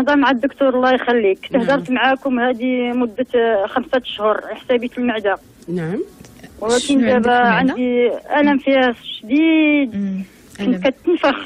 نهضر مع الدكتور الله يخليك. كنت نعم. هضرت معاكم هذه مدة آه، خمسة شهور. حسابي في المعدة. نعم. ولكن دابا؟ عندي ألم فيها شديد. كنت. كتنفخ.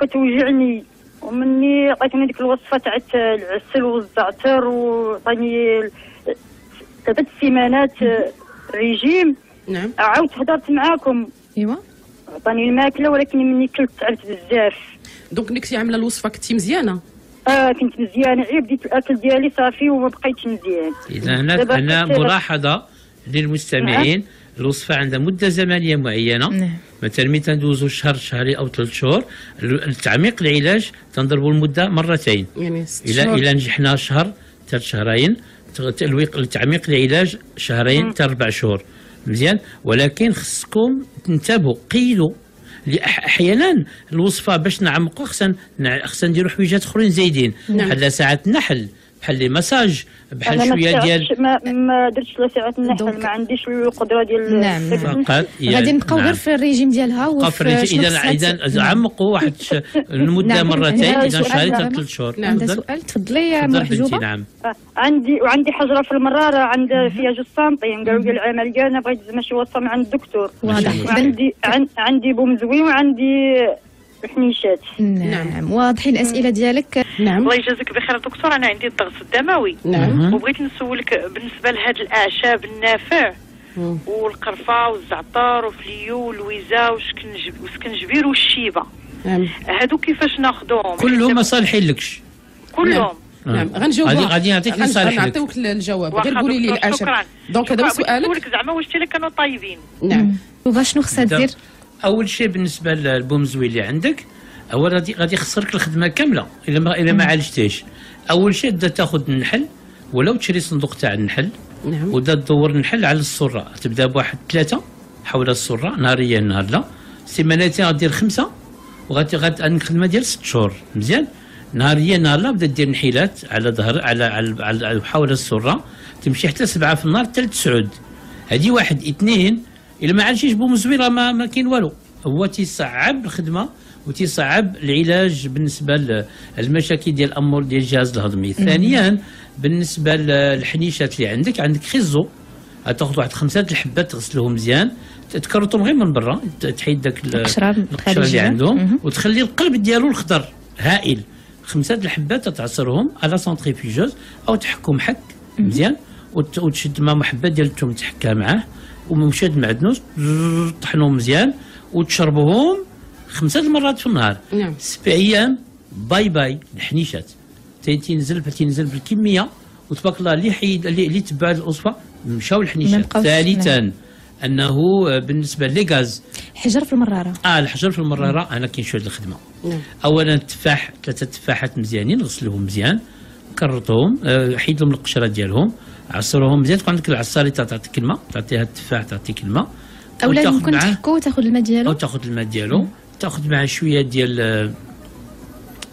كتوجعني. ومني عطيتني ديك الوصفة تاع العسل والزعتر وعطاني ثلاث سيمانات آه، ريجيم. نعم. عاودت هضرت معاكم. إيوا. عطاني الماكلة ولكن مني كلت تعبت بزاف. دونك كنتي عاملة الوصفة كنتي مزيانة. آه كنت مزيانة. غير بديت الأكل ديالي صافي وما بقيتش مزيان. إذا هنا هنا ملاحظة للمستمعين. الوصفة عندها مدة زمنية معينة. نعم. مثلا ملي تندوزو شهر شهرين أو ثلاث شهور التعميق العلاج تنضربوا المدة مرتين. يعني إلى. إلى نجحنا شهر حتى شهرين. تلويق تعميق العلاج شهرين حتى أربع شهور. مزيان؟ ولكن خصكم تنتبهوا قيدوا لأح- أحيانا الوصفة باش نعمقوا خصنا نع- خصنا نديروا حويجات أخرين زايدين نعم. بحال ساعات النحل بحال لي مساج بحال شوية ديال ما, ما درتش لا ساعة النحل ما عنديش القدرة ديال نعم، نعم. فقط غادي نبقاو غير في الريجيم ديالها وفي اذا اذا عمقوا واحد المدة نعم. مرتين اذا شهرين؟ حتى ثلاث شهور نعم. عندها. سؤال تفضلي يا محجوبة نعم آه، عندي وعندي حجرة في المرارة عندها فيها جوج سنتيم قالوا لي العملية أنا بغيت زعما شي وصفة من عند الدكتور واضح وعندي عن عندي بومزوي وعندي الحنيشات نعم. واضحين الأسئلة ديالك؟ نعم. الله يجازيك بخير. دكتور أنا عندي الضغط الدموي. نعم. وبغيت نسولك بالنسبة لهاد الأعشاب النافع مم. والقرفة والزعتر وفليو والويزا وسكنجب- والسكنجبير والشيبة. نعم. هادو كيفاش ناخذوهم كلهم ما صالحين لكش. كلهم. نعم. غنجاوبوا غادي غادي نعطيك لصالح لك غنعطيوك الجواب. غير قولي لي الأعشاب. شكرا. donc هذا هو سؤالك. زعما واش تي كانوا طيبين. نعم. شوف شنو خصها. دير؟ أول شيء بالنسبة للبومزوي اللي عندك أول غادي غادي يخسرك الخدمة كاملة إلا ما إلا ما عالجتيش أول شيء تبدأ تاخذ النحل ولو تشري صندوق تاع النحل نعم. ودا تدور النحل على السرة. تبدأ بواحد ثلاثة حول السرة نهاريا نهار لا. سيمانتين غدير خمسة وغادي غادي عندك خدمة ديال ست شهور. مزيان. نهاريا نهار لا بدا دير نحيلات على ظهر على على, على, على حول السرة. تمشي حتى سبعة في النهار حتى لتسعود. هذه واحد اثنين إلا ما عالجيش بومزوي راه ما, ما كاين والو. هو تيصعب الخدمة وتيصعب العلاج بالنسبة للمشاكل ديال الأمور ديال الجهاز الهضمي ثانيا بالنسبة للحنيشات اللي عندك عندك خيزو تاخذ واحد خمسة الحبات تغسلهم مزيان. تكرطهم غير من برا تحيد داك القشرة اللي. عندهم. وتخلي القلب ديالو الخضر هائل. خمسة الحبات تعصرهم على centrifugeuse أو تحكم حك. مزيان. وتشد مع محبة ديال الثوم تحكها معاه ومشاد معدنوس طحنهم مزيان. وتشربوهم خمسة المرات في النهار. نعم. سبع أيام bye bye الحنيشات. تي- تينزل تينزل بالكمية. وتبارك الله اللي حيد اللي اللي تبع الوصفه مشاو ما الحنيشات ثالثا أنه بالنسبة للغاز حجر في المرارة. آه الحجر في المرارة. أنا كاين شوية الخدمة. نعم. اولا التفاح ثلاثة تفاحات مزيانين غسلوهم مزيان. كرطوهم آه، حيد لهم القشره ديالهم. عصروهم مزيان. تكون عندك العصاري تعطيك الماء تعطيها التفاح تعطيك الماء وتاخذ ممكن معاه- تحكو وتاخذ الماء أو ديالو تاخذ الماء ديالو. تاخذ معاه شوية ديال آه،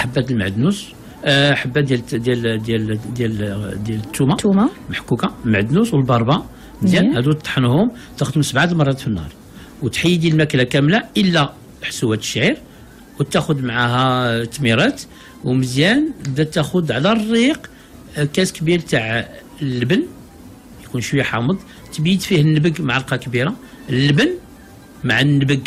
حبات المعدنوس آه، حبات ديال ديال ديال ديال ديال الثومه تومه محكوكة. معدنوس والبربة. مزيان. هادو تطحنهم تاخذهم سبعة المرات في النهار. وتحيدي الماكلة كاملة إلا حسوة الشعير. وتاخذ معاها تميرات. ومزيان. تبدا تاخذ على الريق آه، كاس كبير تاع اللبن يكون شوية حامض. تبيد فيه النبق معلقة كبيرة. اللبن مع النبق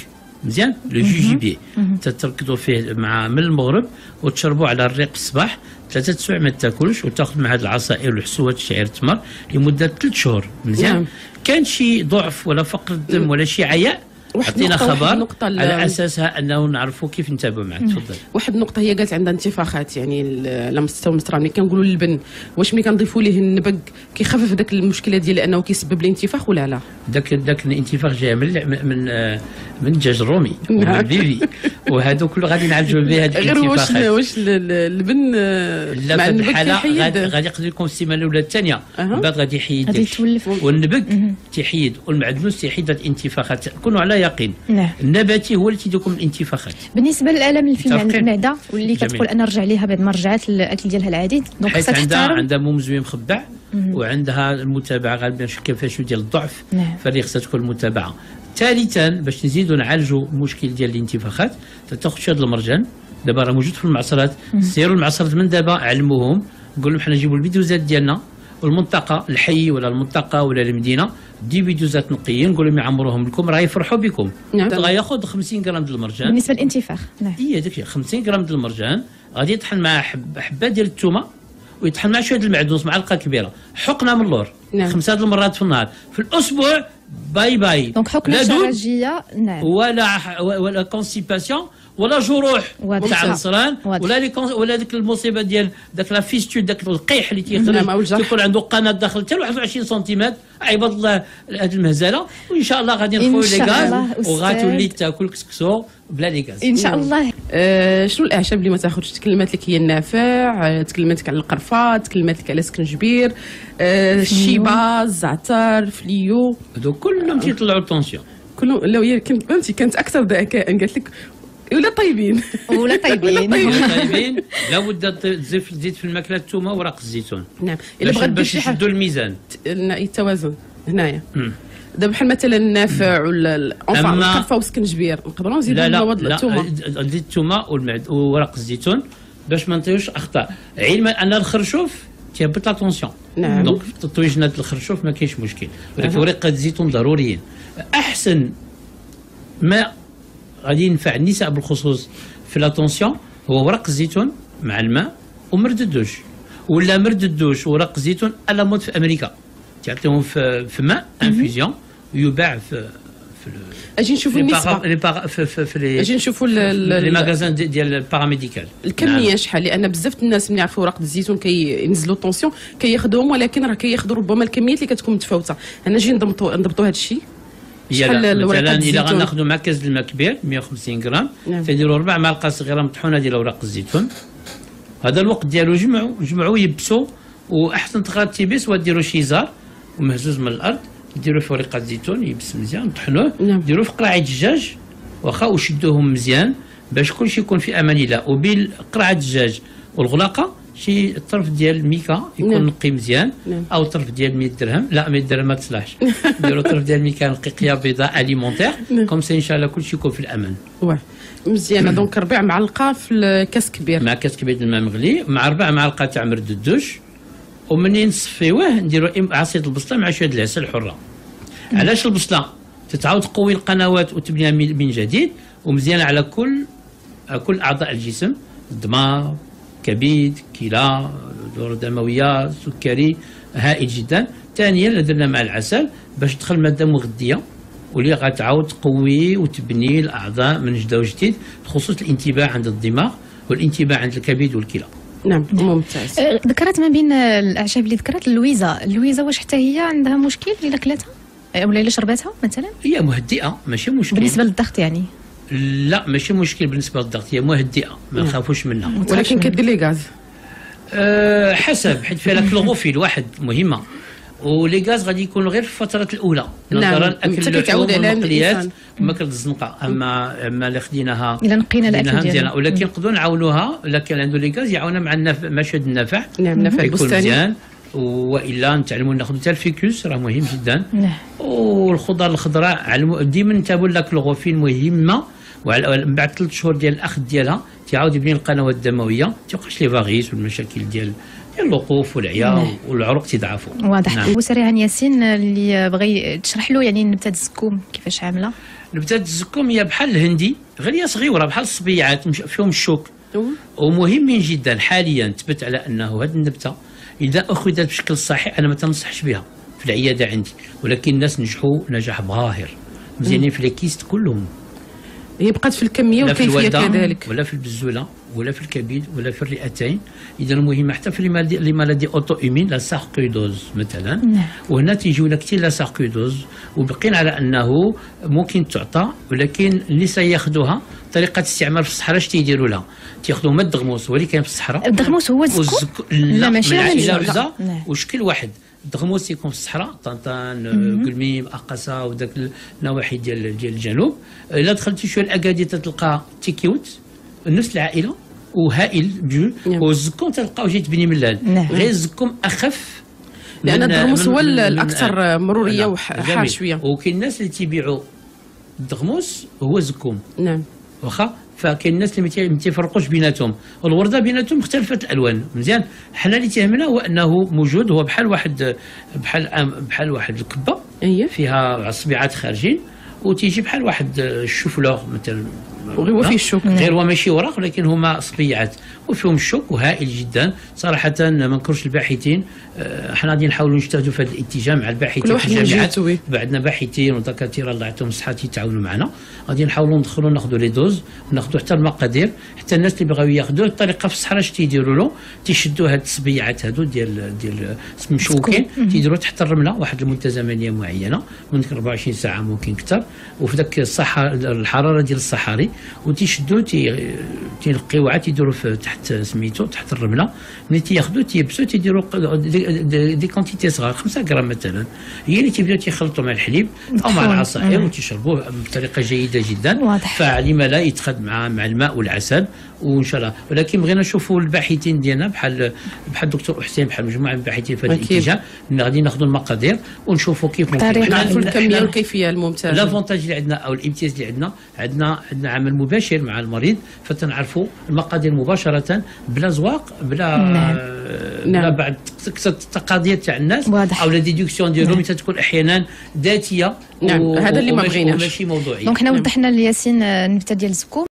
مزيان. لو جوجيبي تتركضوا فيه مع من المغرب وتشربوا على الريق الصباح. ثلاثة سوايع ما تاكلش وتاخذ مع هاد العصائر وحسوة الشعير التمر لمدة ثلاث شهور. مزيان. نعم. كان شي ضعف ولا فقر الدم ولا شي عياء واحد عطينا نقطة- واحد خبر على أساسها أنه نعرفوا كيف نتابعوا معك. تفضل. واحد النقطة هي قالت عندها انتفاخات يعني ال- على مستوى المسطرة ملي كنقولوا اللبن واش ملي كنضيفوا ليه النبق كيخفف داك المشكلة ديال أنه كيسبب الانتفاخ ولا لا؟ داك داك الانتفاخ جاي من من من, آه، الدجاج الرومي ومن نعم. البيبي وهذو كله غادي نعالجوا به هذه غير واش الانتفاخات. واش ال- ال- اللبن آه، لا مع في النبق الحالة غادي كيحيد. غادي يقدر يكون السيمانه الأولى الثانية. من بعد غادي يحيد والنبق تيحيد والمعدنوس تيحيد الانتفاخات. كونوا على يقين نعم. النباتي هو اللي تيديكم الانتفاخات بالنسبة للألم اللي في متفقين. المعدة واللي. كتقول أنا رجع ليها بعد ما رجعت الأكل ديالها العادي. دونك خصها عندها عندها مومزوي مخبع وعندها المتابعة غالبا شوية ديال الضعف. نعم. فاللي خصها تكون المتابعه ثالثا باش نزيدوا نعالجوا المشكل ديال الانتفاخات تاخذ د المرجان. دابا راه موجود في المعصرات. سيروا المعصرات من دابا علموهم. قول لهم حنا نجيبوا الفيديوزات ديالنا والمنطقة الحي ولا المنطقة ولا المدينة. des vidéos ات نقيين نقول لهم يعمروهم لكم راه يفرحوا بكم. نعم. غياخذ 50 غرام ديال المرجان. بالنسبة للانتفاخ. نعم. هي داك 50 غرام ديال المرجان. غادي يطحن مع حب حبة ديال الثومه ويطحن مع شوية المعدنوس معلقة كبيرة. حقنه من اللور. نعم. خمسة المرات في النهار. في الأسبوع bye bye. donc حقنه شرجية نعم. ولا ولا constipation ولا جروح. تاع الصران واضح. ولا لي ولا ديك المصيبة ديال داك la fistule داك القيح اللي نعم، تيخرج الجرح. تيكون عنده قناة داخل حتى 21 سنتيمتر. عباد الله هذه المهزلة. وإن شاء الله غادي نخويو les gaz. وغاتولي تاكل كسكسو بلا les gaz. إن شاء نعم. الله. آه، شنو الاعشاب اللي ما تاخذش تكلمت لك هي النافع آه، تكلمت لك على القرفة تكلمت لك على سكنجبير آه، الشيبه الزعتر فليو. هذو كلهم تيطلعوا ال tension. كلهم لو هي كنت فهمتي كانت أكثر ذكاء قالت لك ولا طيبين. ولا طيبين. طيبين. لابد تزيد تزيد في الماكلة الثومه وراق الزيتون. نعم. إلا باش بغات باش يشدوا الميزان. التوازن. هنايا. دابا بحال مثلا النافع ولا القرفه وسكنجبير نقدروا نزيدوا لا لا لا الثومه زيد الثومه والمعد وورق الزيتون باش ما نطيوش أخطاء. علما أن الخرشوف تيهبط la tension نعم. donc في طويجنات الخرشوف ما كاينش مشكل. ولكن. ورقة الزيتون ضروريين أحسن ما غادي ينفع النساء بالخصوص في la tension هو ورق الزيتون مع الماء ومردادوش. ولا مردادوش ورق الزيتون على مود في أمريكا. تعطيهم في, في ماء infusion ويباع في في أجي نشوفوا النسبة. لي باغا- في في في لي أجي نشوفوا les magasins de- ديال ال paramédical. الكمية شحال؟ لأن بزاف الناس ملي يعرفوا ورق الزيتون كينزلوا ال tension كياخذوهم ولكن راه كياخذوا ربما الكميات اللي كتكون متفاوتة. أنا نجي نضبطوا نضبطوا هذا الشيء الورقة مثلا الا؟ غناخذوا مع كاس الماء كبير 150 غرام نعم. تيديروا ربع معلقه صغيرة مطحونة ديال أوراق الزيتون هذا الوقت ديالو جمعوا جمعوا يبسوا وأحسن تغرات تيبس وديروا شي زار ومهزوز من الأرض ديروا في ورقة الزيتون يبس مزيان طحنوه نعم. ديروا في قرعه الدجاج واخا وشدوهم مزيان باش كلشي يكون في أمان الله وبين قرعه الدجاج والغلاقة شي طرف ديال الميكا يكون نعم. نقي مزيان نعم. أو طرف ديال 100 درهم. لا 100 درهم ما تصلحش. نديروا طرف ديال الميكا نقيقيه بيضاء اليمونتير نعم. كوم سي ان شاء الله كلشي يكون في الامان واه مزيانه دونك ربع معلقة في الكاس كبير. مع كاس كبير الماء مغلي مع ربع معلقة تاع مرد الدوش. ومنين نصفيوه نديروا عصير البصلة مع شوية العسل الحرة. علاش البصلة؟ تتعاود تقوي القنوات وتبنيها من جديد ومزيانه على كل على كل أعضاء الجسم الدماغ كبد كلى دورة دموية سكري هائل جدا. ثانيا اللي درنا مع العسل باش تدخل مادة مغذية واللي غتعاود تقوي وتبني الأعضاء من جديد وجديد بخصوص الانتباه عند الدماغ والانتباه عند الكبد والكلى. نعم ممتاز. أه، ذكرت ما بين الأعشاب اللي ذكرت اللويزه اللويزه واش حتى هي عندها مشكل إلا كلاتها؟ أه، ولا إلا شربتها مثلا؟ هي مهدئة ماشي مشكل. بالنسبة للضغط يعني. لا ماشي مشكل بالنسبة للضغط هي مهدئه ما. نخافوش منها. ولكن كدير لي غاز. أه حسب حيت فيها الكلوروفيل واحد مهمة. ولي غاز غادي يكونوا غير في الفترات الأولى. نعم. نظرا حتى اكل كيتعود اللحوم على والمقليات الإنسان. وماكله الزنقة اما أما اللي خديناها الا نقينا الأكل ديالنا. مزيانة. ولكن نقدروا نعاونوها الا كان عنده لي غاز يعاونها مع النفع مشهد النفع نعم يكون البستاني مزيان. وإلا نتعلموا ناخذ حتى الفيكوس راه مهم جدا. نعم. والخضر الخضراء علموا ديما نتابعوا الغوفين مهمة وعلى من بعد ثلاث شهور ديال الأخذ ديالها تعاود يبني القنوات الدموية تيوقعش لي فاغيس والمشاكل ديال ديال الوقوف والعيا نعم. والعروق تضعفوا. واضح. نعم. وسريعا ياسين اللي بغى تشرح له يعني نبتة الزكوم كيفاش عاملة؟ نبتة الزكوم هي بحال الهندي غير هي صغيرة بحال الصبيعات فيهم الشوك. ومهمين جدا حاليا تثبت على أنه هذه النبتة إذا أخذت بشكل صحيح أنا ما تنصحش بها في العيادة عندي ولكن الناس نجحوا نجاح باهر مزيانين في les kystes كلهم. هي بقات في الكميه والكيفيه كذلك. ولا في البزولة. ولا في الكبد ولا في الرئتين. إذا مهمه حتى في les maladies les maladies auto-immunes la sarcoïdose مثلا. نعم. وهنا تيجيونا كثير la sarcoïdose وبقين على أنه ممكن تعطى ولكن النساء يأخذوها طريقة استعمال في الصحراء. اش تيديروا لها؟ تيأخذوا ماء الدغموس هو اللي كاين في الصحراء. الدغموس هو والزك... لا، ماشي لا. وشكل واحد؟ الدغموس يكون في الصحراء طنطان قلميم أقصى وداك النواحي ديال ديال الجنوب. إلا دخلتي شوية الاكادير تلقى تيكيوت نفس العائلة. وهائل بجوج نعم. والزكوم تلقاو جاي تبني من الليل نعم. غير الزكوم أخف لأن الدغموس من- هو الأكثر مرورية نعم. وحار. شوية. وكاين الناس اللي تيبيعوا الدغموس هو زكوم نعم. واخا؟ فكاين الناس اللي ما تي- ما تيفرقوش بيناتهم. الوردة بيناتهم اختلفت الألوان. مزيان. حنا اللي تيهمنا هو أنه موجود هو بحال واحد بحال بحال واحد الكبة. اييه فيها عصبيعات خارجين. وتيجي بحال واحد الـ choux-fleur مثلا. وهو فيه الشوك غير هو ماشي وراق ولكن هما صبيعات. وفيهم الشوك وهائل جدا. صراحة ما نكرش الباحثين. آه، حنا غادي نحاولوا نجتهدوا في هذا الاتجاه مع الباحثين كل واحد في من الجامعات. بعدنا باحثين ودكاتره الله يعطيهم الصحة تيتعاونوا معنا. غادي نحاولوا ندخلوا ناخذوا les doses وناخذوا حتى المقادير. حتى الناس اللي بغاو ياخذوا الطريقة في الصحراء اش تيديروا له؟ تيشدوا هاد الصبيعات هادو ديال ديال مشوكين. تيديروا تحت الرملة واحد المده زمنيه معينة. ممكن 24 ساعة ممكن أكثر وفي ذاك الصحراء الحرارة ديال الصحاري. وتيشدوا تي تيلقيو عاد تيديروا في تحت سميتو تحت الرملة ملي تياخذوا تيبسوا تيديروا ق- دي, كونتيتي صغار 5 غرام مثلا هي اللي تيبداو تيخلطوا مع الحليب أو مع. العصائر مم. وتشربوه بطريقة جيدة جدا واضح. فلما لا يتخذ مع مع الماء والعسل وان شاء الله ولكن بغينا نشوفوا الباحثين ديالنا بحال بحال الدكتور حسين بحال مجموعة من الباحثين في هذا. الاتجاه غادي ناخذوا المقادير ونشوفوا كيف ممكن الكمية والكيفية الممتازة الأفونتاج اللي عندنا أو الإمتياز اللي عندنا عندنا عندنا عمل مباشر مع المريض فتنعرفوا المقادير مباشرة بلا زواق بلا نعم. بلا نعم. بعد التقاضيات تاع الناس واضح. أو la déduction ديالهم نعم. تكون أحيانا ذاتية نعم، و- هذا اللي ما بغيناش. وماشي موضوعيه donc حنا وضحنا لياسين آه، النبته ديال الزكوم